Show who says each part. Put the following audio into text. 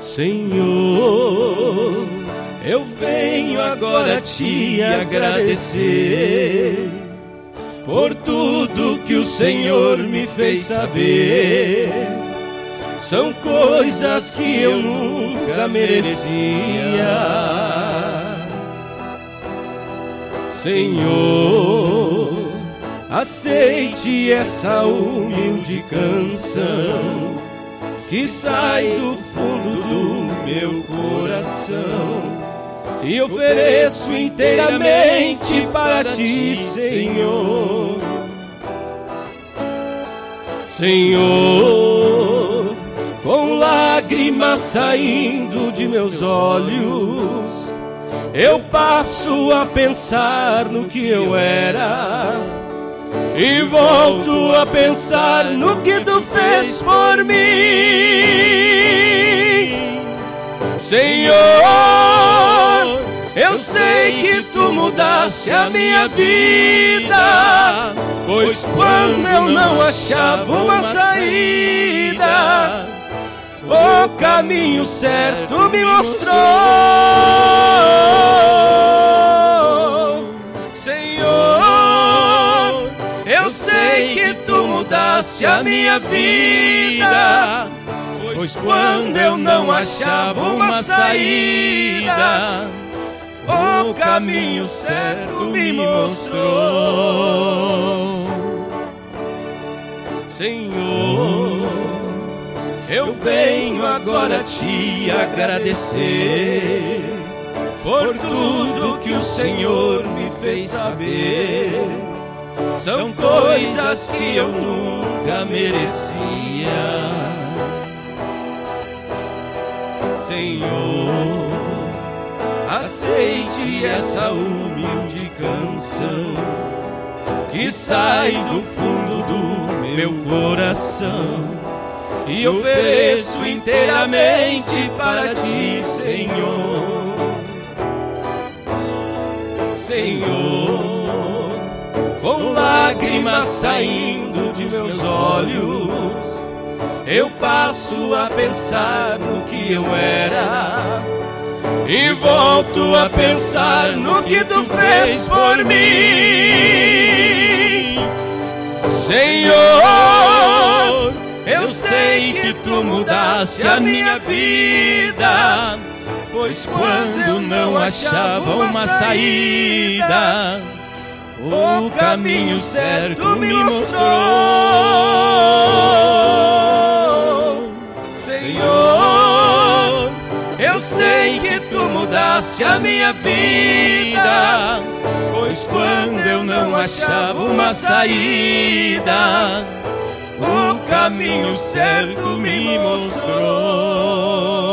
Speaker 1: Senhor, eu venho agora te agradecer por tudo que o Senhor me fez saber. São coisas que eu nunca merecia. Senhor, aceite essa humilde canção que sai do fundo do meu coração e ofereço inteiramente para ti, Senhor. Senhor, com lágrimas saindo de meus olhos, eu passo a pensar no que eu era e volto a pensar no que tu fez por mim, Senhor. Eu sei que tu mudaste a minha vida, pois quando eu não achava uma saída, o caminho certo me mostrou. Mudaste a minha vida, pois quando eu não achava uma saída, o caminho certo me mostrou. Senhor, eu venho agora te agradecer por tudo que o Senhor me fez saber. São coisas que eu nunca merecia. Senhor, aceite essa humilde canção que sai do fundo do meu coração e ofereço inteiramente para ti, Senhor. Senhor, lágrimas saindo de meus olhos, eu passo a pensar no que eu era e volto a pensar no que tu fez por mim, Senhor. Eu sei que tu mudaste a minha vida, pois quando não achava uma saída, o caminho certo me mostrou, Senhor. Eu sei que tu mudaste a minha vida, pois quando eu não achava uma saída, o caminho certo me mostrou.